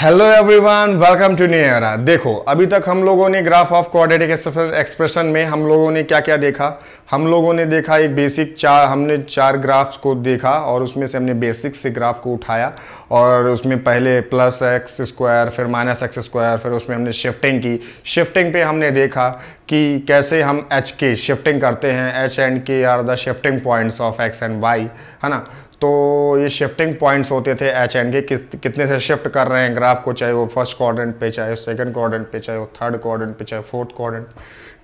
Hello everyone welcome to new era देखो, अभी तक हम लोगों ने ग्राफ ऑफ़ कोऑर्डिनेटिक एक्सप्रेशन में हम लोगों ने क्या क्या देखा? हम लोगों ने देखा एक बेसिक चार, हमने चार ग्राफ्स को देखा और उसमें से हमने बेसिक से ग्राफ को उठाया और उसमें पहले प्लस एक्स स्क्वायर फिर माइनस एक्स स्क्वायर फिर उसमें हमने शिफ्टिंग की। शिफ्टिंग पे हमने देखा कि कैसे हम एच के शिफ्टिंग करते हैं H and K are the shifting points of X and Y है ना? तो ये शिफ्टिंग पॉइंट्स होते थे एच एंड के किस, कितने से शिफ्ट कर रहे हैं ग्राफ को, चाहे वो फ़र्स्ट क्वाड्रेंट पे, चाहे सेकंड क्वाड्रेंट पे, चाहे वो थर्ड क्वाड्रेंट पे, चाहे फोर्थ क्वाड्रेंट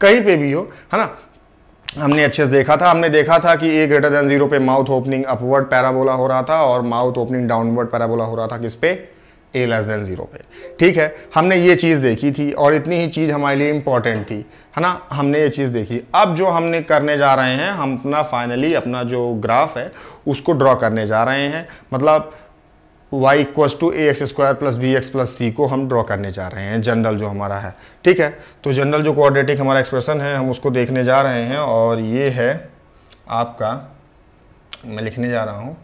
कहीं पे भी हो, है ना? हमने अच्छे से देखा था। हमने देखा था कि ए ग्रेटर देन ज़ीरो पे माउथ ओपनिंग अपवर्ड पैराबोला हो रहा था और माउथ ओपनिंग डाउनवर्ड पैराबोला हो रहा था। किस पे? ए लेस देन ज़ीरो पे। ठीक है? हमने ये चीज़ देखी थी और इतनी ही चीज़ हमारे लिए इंपॉर्टेंट थी, है ना? हमने ये चीज़ देखी। अब जो हमने करने जा रहे हैं, हम अपना फाइनली अपना जो ग्राफ है, उसको ड्रॉ करने जा रहे हैं। मतलब y equals to A X square plus B X plus C को हम ड्रॉ करने जा रहे हैं जनरल जो हमारा है। ठीक है? तो जनरल जो कोऑर्डिनेटिक हमारा एक्सप्रेशन है, हम उसको देखने जा रहे हैं और ये है आपका, मैं लिखने जा रहा हूँ।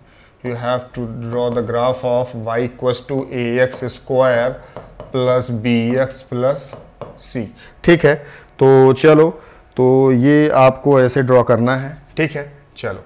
You have to draw the graph of y equals to ax square plus bx plus c. ठीक है? तो चलो तो ये आपको ऐसे ड्रॉ करना है। ठीक है? चलो।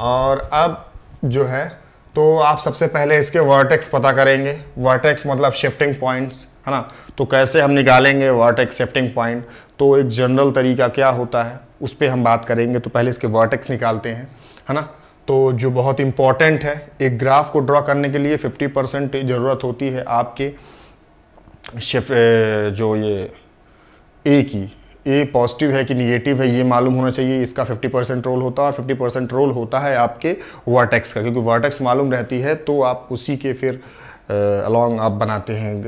और अब जो है तो आप सबसे पहले इसके वर्टेक्स पता करेंगे। वर्टेक्स मतलब शिफ्टिंग पॉइंट्स है ना? तो कैसे हम निकालेंगे वर्टेक्स शिफ्टिंग पॉइंट तो एक जनरल तरीका क्या होता है उस पर हम बात करेंगे। तो पहले इसके वर्टेक्स निकालते हैं है ना? तो जो बहुत इंपॉर्टेंट है, एक ग्राफ को ड्रॉ करने के लिए 50 परसेंट ज़रूरत होती है आपके जो ये ए की। ए पॉजिटिव है कि निगेटिव है, ये मालूम होना चाहिए, इसका 50 परसेंट रोल होता है और 50 परसेंट रोल होता है आपके वर्टेक्स का, क्योंकि वर्टेक्स मालूम रहती है तो आप उसी के फिर अलॉन्ग आप बनाते हैं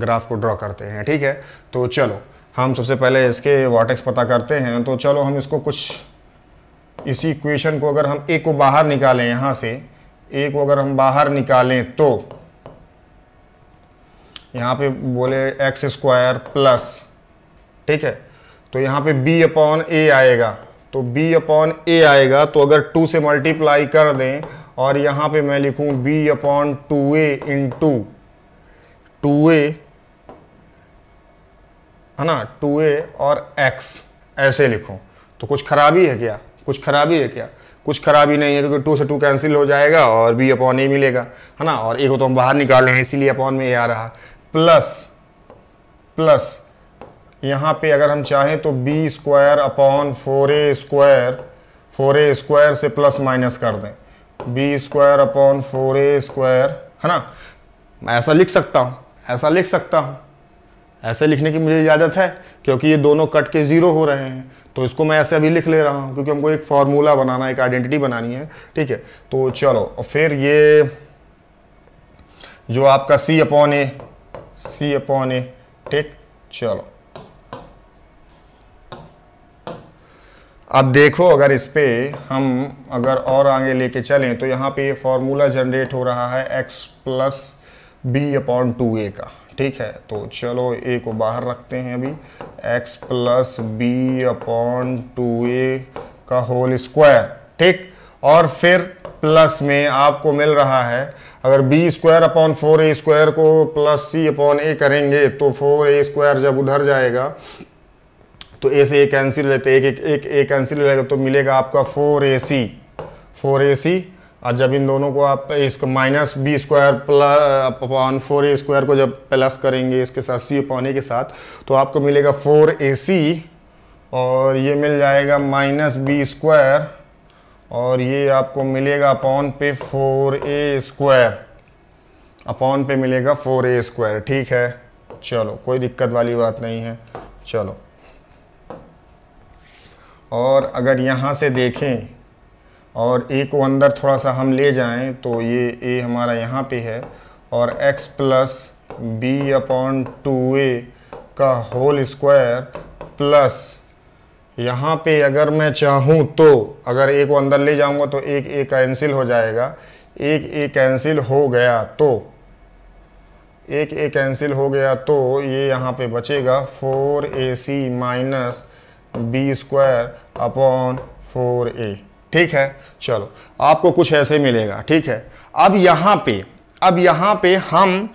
ग्राफ को ड्रॉ करते हैं, ठीक है? तो चलो, हम सबसे पहले इसके वर्टेक्स पता करते हैं तो चलो हम इसको कुछ इसी इक्वेशन को अगर हम ए को बाहर निकालें यहाँ से ए को अगर हम बाहर निकालें तो यहाँ पे बोले एक्स स्क्वायर प्लस ठीक है? तो यहाँ पे बी अपॉन ए आएगा। तो बी अपॉन ए आएगा तो अगर टू से मल्टीप्लाई कर दें, और यहाँ पे मैं लिखूं B upon two A into two A है ना? टू ए और एक्स ऐसे लिखूं। तो कुछ खराबी है क्या? कुछ खराबी है क्या? कुछ खराबी नहीं है क्योंकि टू से टू कैंसिल हो जाएगा और बी अपॉन ए मिलेगा, है ना? और ए को तो हम बाहर निकाल रहे हैं, इसीलिए अपॉन में ए आ रहा। प्लस प्लस यहाँ पे अगर हम चाहें तो B square upon four A square four A square से प्लस माइनस कर दें। B square upon four A square है ना? मैं ऐसा लिख सकता हूँ, ऐसा लिख सकता हूँ। ऐसे लिखने की मुझे इजाज़त है, क्योंकि ये दोनों कट के ज़ीरो हो रहे हैं। तो इसको मैं ऐसे अभी लिख ले रहा हूँ, क्योंकि हमको एक फार्मूला बनाना है एक आइडेंटिटी बनानी है, ठीक है? तो चलो, और फिर ये जो आपका सी अपॉन ए सी अपॉन ए ठीक? चलो। अब देखो, अगर इस पर हम अगर और आगे लेके चलें तो यहाँ पे ये फार्मूला जनरेट हो रहा है X plus B upon two A का। ठीक है तो चलो ए को बाहर रखते हैं अभी। X plus B upon two A का होल स्क्वायर ठीक? और फिर प्लस में आपको मिल रहा है, अगर B square upon four A square को प्लस सी अपॉन ए करेंगे तो फोर ए स्क्वायर जब उधर जाएगा तो ए से ए कैंसिल लेते एक एक एक ए कैंसिल हो तो मिलेगा आपका फोर ए सी फोर ए सी और जब इन दोनों को आप इसको minus B square plus upon four A square को जब प्लस करेंगे इसके साथ सी अपॉन ए के साथ तो आपको मिलेगा फोर ए सी और ये मिल जाएगा माइनस बी स्क्वायर और ये आपको मिलेगा अपॉन पे फोर ए स्क्वायर अपॉन पे मिलेगा फोर ए स्क्वायर ठीक है? चलो, कोई दिक्कत वाली बात नहीं है। चलो। और अगर यहाँ से देखें और ए को अंदर थोड़ा सा हम ले जाएँ तो ये ए हमारा यहाँ पे है और x plus B upon two A का होल स्क्वायर प्लस यहाँ पे अगर मैं चाहूँ तो अगर ए को अंदर ले जाऊँगा तो एक ए कैंसिल हो जाएगा। एक ए कैंसिल हो गया तो एक ए कैंसिल हो गया तो ये यहाँ पे बचेगा। Four A C minus B square upon four A ठीक है? चलो, आपको कुछ ऐसे मिलेगा, ठीक है? अब यहाँ पे, अब यहाँ पे हम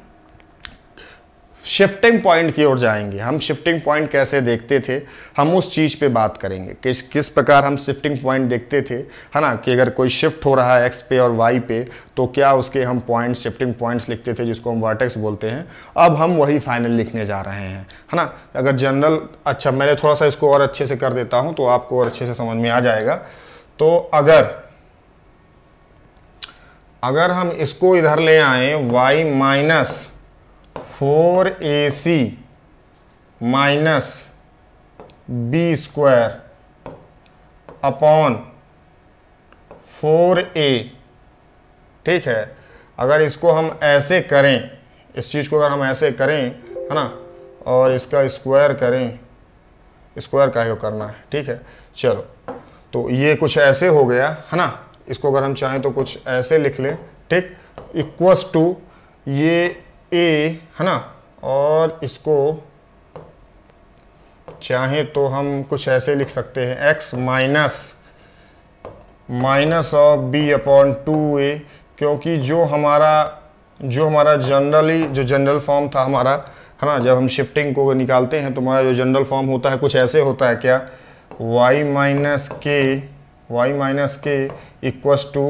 शिफ्टिंग पॉइंट की ओर जाएँगे। हम शिफ्टिंग पॉइंट कैसे देखते थे? हम उस चीज़ पे बात करेंगे। किस किस प्रकार हम शिफ्टिंग पॉइंट देखते थे? है ना? कि अगर कोई शिफ्ट हो रहा है एक्स पे और वाई पे तो क्या उसके हम पॉइंट शिफ्टिंग पॉइंट्स लिखते थे, जिसको हम वर्टेक्स बोलते हैं? अब हम वही फाइनल लिखने जा रहे हैं। है ना? अगर जनरल अच्छा मैंने थोड़ा सा इसको और अच्छे से कर देता हूँ तो आपको और अच्छे से समझ में आ जाएगा। तो अगर अगर हम इसको इधर ले आए, y minus four A C minus B square upon four A ठीक है? अगर इसको हम ऐसे करें, इस चीज़ को अगर हम ऐसे करें, है ना? और इसका स्क्वायर करें स्क्वायर का ही करना है, ठीक है? चलो। तो ये कुछ ऐसे हो गया, है ना? इसको अगर हम चाहें तो कुछ ऐसे लिख लें। ठीक? इक्वस टू ये ए है ना? और इसको चाहें तो हम कुछ ऐसे लिख सकते हैं। X minus minus of B upon two A क्योंकि जो हमारा जो हमारा जनरली जो जनरल फॉर्म था हमारा, है ना? जब हम शिफ्टिंग को निकालते हैं तो हमारा जो जनरल फॉर्म होता है, कुछ ऐसे होता है क्या? Y minus K Y minus K equals to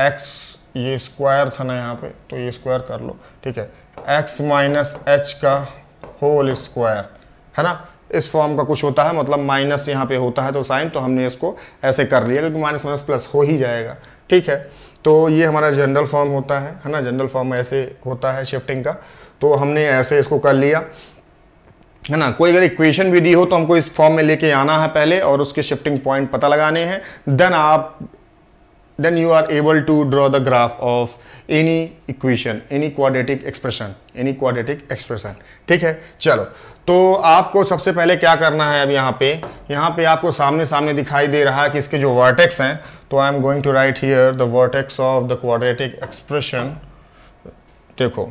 X ये स्क्वायर था ना यहाँ पे तो ये स्क्वायर कर लो, ठीक है? एक्स माइनस एच का होल स्क्वायर है ना? इस फॉर्म का कुछ होता है मतलब माइनस यहाँ पे होता है तो साइन तो हमने इसको ऐसे कर लिया क्योंकि माइनस माइनस प्लस हो ही जाएगा, ठीक है? तो ये हमारा जनरल फॉर्म होता है है ना? जनरल फॉर्म ऐसे होता है शिफ्टिंग का तो हमने ऐसे इसको कर लिया। है ना? कोई अगर इक्वेशन भी दी हो तो हमको इस फॉर्म में लेके आना है पहले और उसके शिफ्टिंग पॉइंट पता लगाने हैं। देन आप, then you are able to draw the graph of any equation, any quadratic expression, any quadratic expression ठीक है? चलो तो आपको सबसे पहले क्या करना है अब यहाँ पे? यहाँ पे आपको सामने सामने दिखाई दे रहा है कि इसके जो वर्टेक्स हैं तो I am going to write here the vertex of the quadratic expression देखो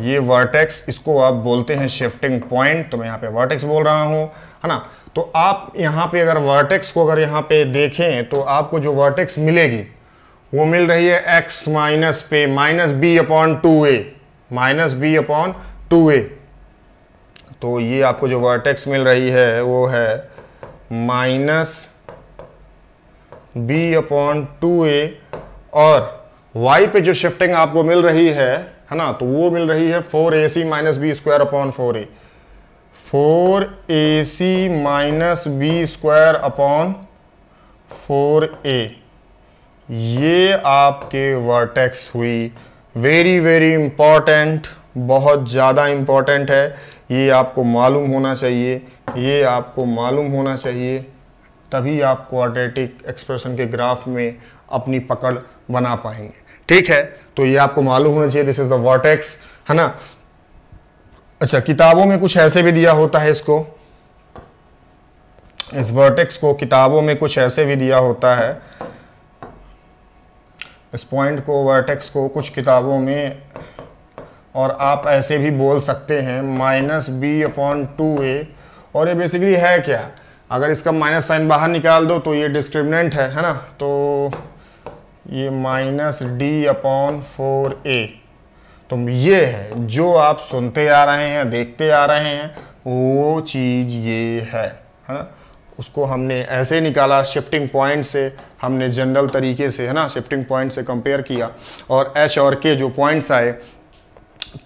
ये वर्टेक्स इसको आप बोलते हैं शिफ्टिंग पॉइंट तो मैं यहाँ पे वर्टेक्स बोल रहा हूँ, है ना? तो आप यहाँ पे अगर वर्टेक्स को अगर यहाँ पे देखें तो आपको जो वर्टेक्स मिलेगी, वो मिल रही है x माइनस पे minus B upon two A minus B upon two A तो ये आपको जो वर्टेक्स मिल रही है, वो है minus B upon two A और y पे जो शिफ्टिंग आपको मिल रही है है ना? तो वो मिल रही है four A C minus B square upon four A four A C minus B square upon four A ये आपके वर्टेक्स हुई। वेरी वेरी इंपॉर्टेंट बहुत ज़्यादा इंपॉर्टेंट है। ये आपको मालूम होना चाहिए। ये आपको मालूम होना चाहिए। तभी आप क्वाड्रेटिक एक्सप्रेशन के ग्राफ में अपनी पकड़ बना पाएँगे। ठीक है? तो ये आपको मालूम होना चाहिए दिस इज़ द वर्टेक्स है ना? अच्छा किताबों में कुछ ऐसे भी दिया होता है इसको? इस वर्टेक्स को किताबों में कुछ ऐसे भी दिया होता है। इस पॉइंट को वर्टेक्स को कुछ किताबों में, और आप ऐसे भी बोल सकते हैं minus B upon two A और ये बेसिकली है क्या? अगर इसका माइनस साइन बाहर निकाल दो तो ये डिस्क्रिमिनेंट है है ना? तो ये minus D upon four A. तो ये है, जो आप सुनते आ रहे हैं, देखते आ रहे हैं, वो चीज़ ये है है ना? उसको हमने ऐसे निकाला शिफ्टिंग पॉइंट से, हमने जनरल तरीके से, है ना? शिफ्टिंग पॉइंट से कंपेयर किया और एच और के जो पॉइंट्स आए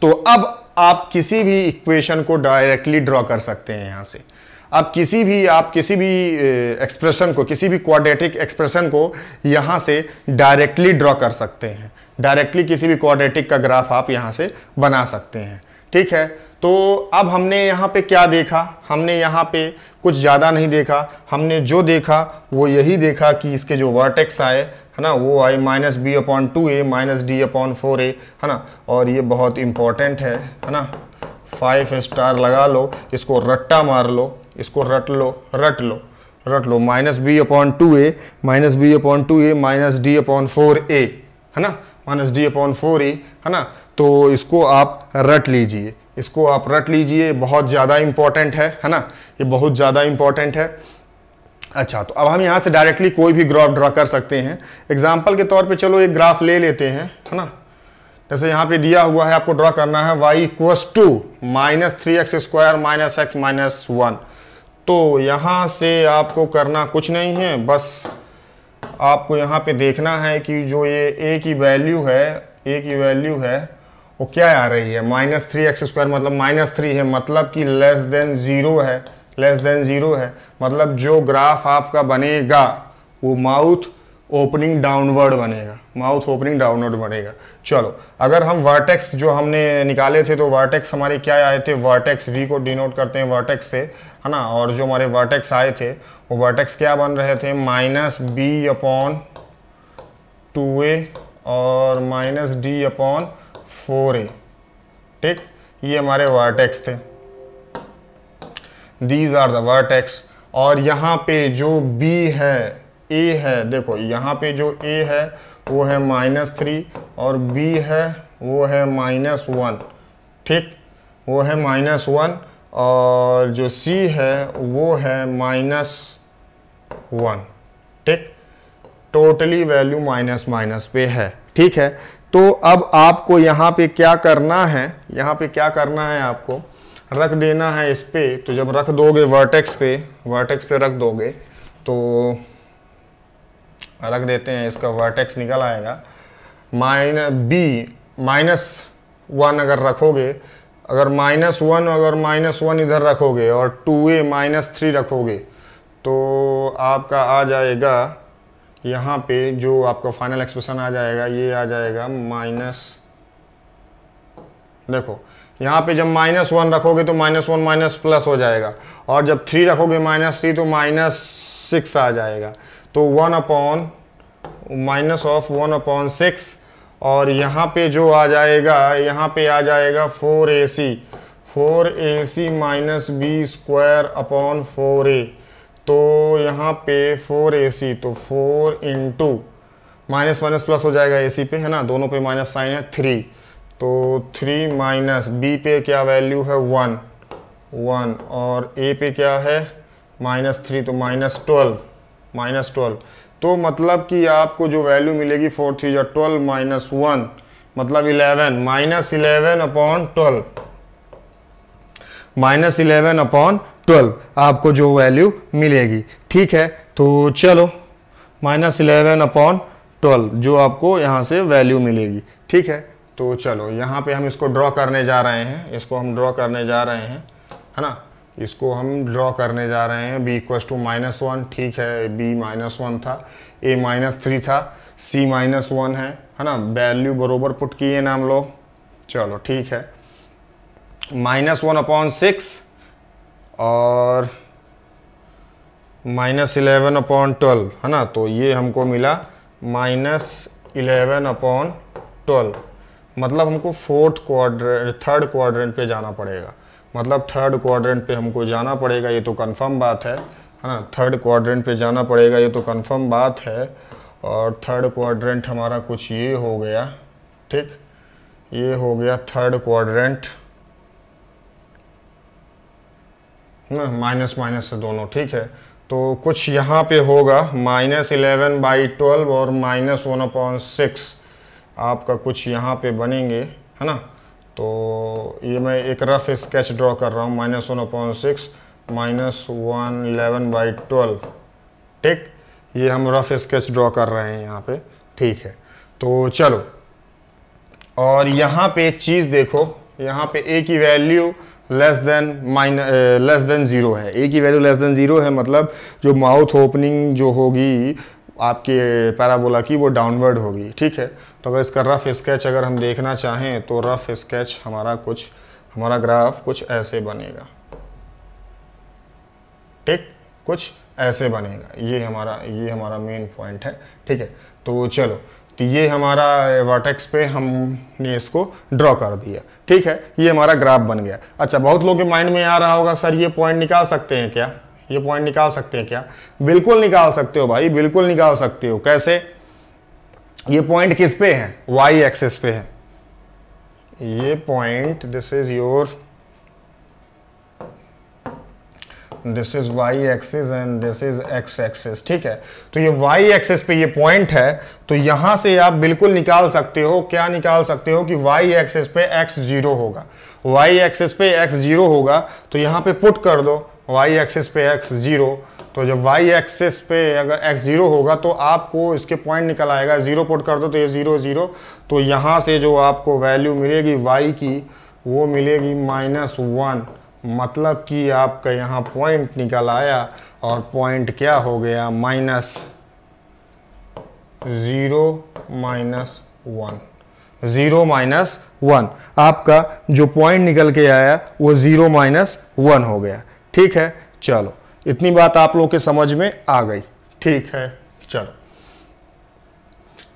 तो अब आप किसी भी इक्वेशन को डायरेक्टली ड्रॉ कर सकते हैं यहाँ से। अब किसी भी, आप किसी भी एक्सप्रेशन को, किसी भी क्वाड्रेटिक एक्सप्रेशन को यहाँ से डायरेक्टली ड्रॉ कर सकते हैं। डायरेक्टली किसी भी क्वाड्रेटिक का ग्राफ आप यहाँ से बना सकते हैं। ठीक है? तो अब हमने यहाँ पे क्या देखा? हमने यहाँ पे कुछ ज़्यादा नहीं देखा। हमने जो देखा, वो यही देखा कि इसके जो वर्टेक्स आए, है ना, वो आए minus B upon two A minus D upon four A है ना? और ये बहुत इंपॉर्टेंट है है ना? फाइव स्टार लगा लो, इसको रट्टा मार लो। इसको रट लो रट लो रट लो। Minus B upon two A minus B upon two A minus D upon four A है ना? Minus D upon four A है ना? तो इसको आप रट लीजिए। इसको आप रट लीजिए। बहुत ज़्यादा इंपॉर्टेंट है है ना? ये बहुत ज़्यादा इंपॉर्टेंट है। अच्छा तो अब हम यहाँ से डायरेक्टली कोई भी ग्राफ ड्रा कर सकते हैं। एग्ज़ाम्पल के तौर पे चलो, एक ग्राफ ले लेते हैं, है ना? जैसे यहाँ पे दिया हुआ है, आपको ड्रा करना है y equals to minus three X square minus X minus one तो यहाँ से आपको करना कुछ नहीं है, बस आपको यहाँ पे देखना है कि जो ये ए की वैल्यू है ए की वैल्यू है, वो क्या आ रही है? माइनस थ्री एक्स स्क्वायर मतलब माइनस थ्री है मतलब कि लेस देन ज़ीरो है लेस देन ज़ीरो है मतलब जो ग्राफ आपका बनेगा, वो माउथ ओपनिंग डाउनवर्ड बनेगा। माउथ ओपनिंग डाउनवर्ड बनेगा चलो, अगर हम वर्टेक्स जो हमने निकाले थे तो वर्टेक्स हमारे क्या आए थे? वर्टेक्स वी को डिनोट करते हैं वर्टेक्स से, है ना? और जो हमारे वर्टेक्स आए थे, वो वर्टेक्स क्या बन रहे थे? Minus B upon two A और minus D upon four A ठीक? ये हमारे वर्टेक्स थे। दीज आर द वर्टेक्स और यहाँ पे जो बी है ए है, देखो, यहाँ पे जो ए है वो है माइनस थ्री और बी है, वो है माइनस वन। ठीक? वो है माइनस वन और जो सी है, वो है माइनस वन। ठीक? टोटली वैल्यू माइनस माइनस पे है। ठीक है? तो अब आपको यहाँ पे क्या करना है, यहाँ पे क्या करना है आपको? रख देना है इस पर तो जब रख दोगे वर्टेक्स पे वर्टेक्स पे रख दोगे तो रख देते हैं, इसका वर्टेक्स निकल आएगा। माइन बी माइनस वन अगर रखोगे, अगर माइनस वन अगर माइनस वन इधर रखोगे और टू ए माइनस थ्री रखोगे तो आपका आ जाएगा, यहाँ पे जो आपका फाइनल एक्सप्रेशन आ जाएगा, ये आ जाएगा माइनस देखो, यहाँ पे जब माइनस वन रखोगे तो माइनस वन माइनस प्लस हो जाएगा। और जब थ्री रखोगे माइनस थ्री तो माइनस सिक्स आ जाएगा। तो one upon minus of one upon six, और यहाँ पे जो आ जाएगा, यहाँ पे आ जाएगा four A C. Four A C minus B square upon four A. तो यहाँ पे फोर ए सी तो four into minus minus plus हो जाएगा ए सी पे, है ना? दोनों पे माइनस साइन है थ्री। तो थ्री माइनस बी पे क्या वैल्यू है? वन। वन। और ए पे क्या है? माइनस थ्री तो माइनस ट्वेल्व। Minus twelve. तो मतलब कि आपको जो वैल्यू मिलेगी फोर थ्री जो ट्वेल्व माइनस वन मतलब eleven minus eleven upon twelve minus eleven upon twelve आपको जो वैल्यू मिलेगी। ठीक है? तो चलो माइनस इलेवन अपॉन ट्वेल्व जो आपको यहाँ से वैल्यू मिलेगी। ठीक है? तो चलो, यहाँ पे हम इसको ड्रॉ करने जा रहे हैं। इसको हम ड्रॉ करने जा रहे हैं। है ना? इसको हम ड्रॉ करने जा रहे हैं। B equals two minus one ठीक है। बी माइनस वन था। ए माइनस थ्री था। सी माइनस वन है है ना? वैल्यू बरोबर पुट किए ना हम लोग। चलो, ठीक है। माइनस वन अपॉन सिक्स और माइनस इलेवन अपॉन ट्वेल्व है ना? तो ये हमको मिला माइनस इलेवन अपॉन ट्वेल्व मतलब हमको फोर्थ क्वाड्रेंट थर्ड क्वाड्रेंट पे जाना पड़ेगा। मतलब थर्ड क्वाड्रेंट पे हमको जाना पड़ेगा, ये तो कंफर्म बात है है ना? थर्ड क्वाड्रेंट पे जाना पड़ेगा, ये तो कंफर्म बात है। और थर्ड क्वाड्रेंट हमारा कुछ ये हो गया, ठीक? ये हो गया थर्ड क्वाड्रेंट ना? माइनस माइनस से दोनों, ठीक है? तो कुछ यहाँ पे होगा माइनस इलेवन बाई ट्वेल्व और माइनस वन अपॉन सिक्स आपका कुछ यहाँ पे बनेंगे, है ना? तो ये मैं एक रफ स्केच ड्रॉ कर रहा हूँ minus one upon six minus one eleven by twelve ठीक? ये हम रफ स्केच ड्रॉ कर रहे हैं यहाँ पे। ठीक है। तो चलो। और यहाँ पे एक चीज़ देखो। यहाँ पे ए की value less than mine less than zero है। ए की वैल्यू लेस देन ज़ीरो है मतलब जो माउथ ओपनिंग जो होगी आपके पैराबोला की वो डाउनवर्ड होगी, ठीक है? तो अगर इसका रफ स्केच अगर हम देखना चाहें तो रफ स्केच हमारा कुछ, हमारा ग्राफ कुछ ऐसे बनेगा। ठीक? कुछ ऐसे बनेगा। ये हमारा ये हमारा मेन पॉइंट है, ठीक है? तो चलो तो ये हमारा वर्टेक्स पे हमने इसको ड्रॉ कर दिया, ठीक है? ये हमारा ग्राफ बन गया। अच्छा बहुत लोगों के माइंड में आ रहा होगा, सर, ये पॉइंट निकाल सकते हैं क्या? ये पॉइंट निकाल सकते हैं क्या? बिल्कुल निकाल सकते हो भाई, बिल्कुल निकाल सकते हो। कैसे? ये पॉइंट किस पे है? वाई एक्सेस पे है। ये point this is your this is Y axis and this is X axis ठीक है? तो ये वाई एक्सिस पे ये पॉइंट है तो यहाँ से आप बिल्कुल निकाल सकते हो। क्या निकाल सकते हो कि वाई एक्सिस पे एक्स ज़ीरो होगा। वाई एक्सिस पे एक्स ज़ीरो होगा तो यहाँ पे पुट कर दो। वाई एक्सिस पे एक्स ज़ीरो तो जब वाई एक्सिस पे अगर एक्स ज़ीरो होगा तो आपको इसके पॉइंट निकल आएगा। ज़ीरो पुट कर दो तो ये ज़ीरो ज़ीरो तो यहाँ से जो आपको वैल्यू मिलेगी वाई की, वो मिलेगी माइनस वन मतलब कि आपका यहाँ पॉइंट निकल आया और पॉइंट क्या हो गया? Minus zero minus one zero minus one आपका जो पॉइंट निकल के आया, वो ज़ीरो माइनस वन हो गया। ठीक है? चलो। इतनी बात आप लोग के समझ में आ गई। ठीक है? चलो।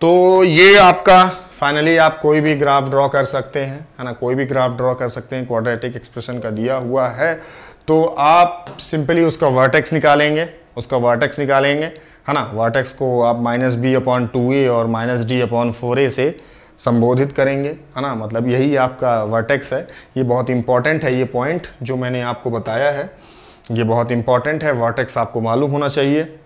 तो ये आपका फाइनली आप कोई भी ग्राफ ड्रॉ कर सकते हैं, है ना? कोई भी ग्राफ ड्रॉ कर सकते हैं क्वाड्रेटिक एक्सप्रेशन का दिया हुआ है। तो आप सिंपली उसका वर्टेक्स निकालेंगे, उसका वर्टेक्स निकालेंगे, है ना? वर्टेक्स को आप minus B upon two A और minus D upon four A से संबोधित करेंगे, है ना? मतलब यही आपका वर्टेक्स है। ये बहुत इंपॉर्टेंट है ये पॉइंट जो मैंने आपको बताया है। ये बहुत इंपॉर्टेंट है वर्टेक्स आपको मालूम होना चाहिए।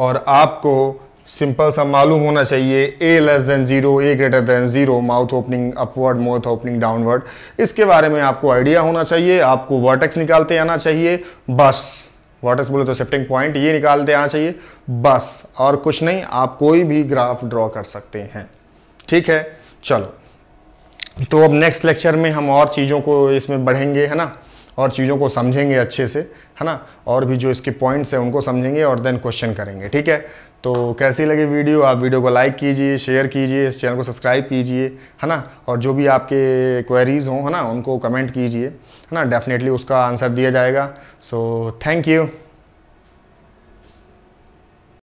और आपको सिंपल सा मालूम होना चाहिए A less than zero A greater than zero mouth opening upward mouth opening downward इसके बारे में आपको आइडिया होना चाहिए, आपको वर्टेक्स निकालते आना चाहिए, बस। वर्टेक्स बोले तो शिफ्टिंग पॉइंट ये निकालते आना चाहिए, बस। और कुछ नहीं, आप कोई भी ग्राफ ड्रॉ कर सकते हैं। ठीक है? चलो। तो अब नेक्स्ट लेक्चर में हम और चीज़ों को इसमें बढ़ेंगे, है ना? और चीज़ों को समझेंगे अच्छे से, है ना? और भी जो इसके पॉइंट्स हैं उनको समझेंगे और देन क्वेश्चन करेंगे, ठीक है? तो कैसी लगी वीडियो? आप वीडियो को लाइक कीजिए शेयर कीजिए, इस चैनल को सब्सक्राइब कीजिए, है ना? और जो भी आपके क्वेरीज़ हों, है ना? उनको कमेंट कीजिए, है ना? डेफिनेटली उसका आंसर दिया जाएगा। So thank you